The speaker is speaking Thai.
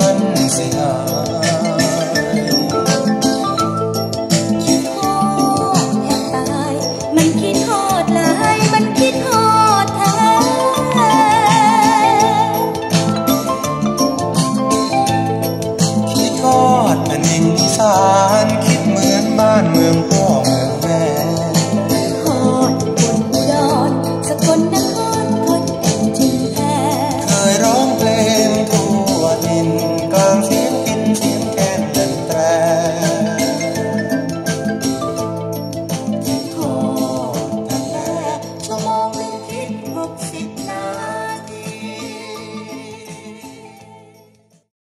มันสิงากตายมันคิด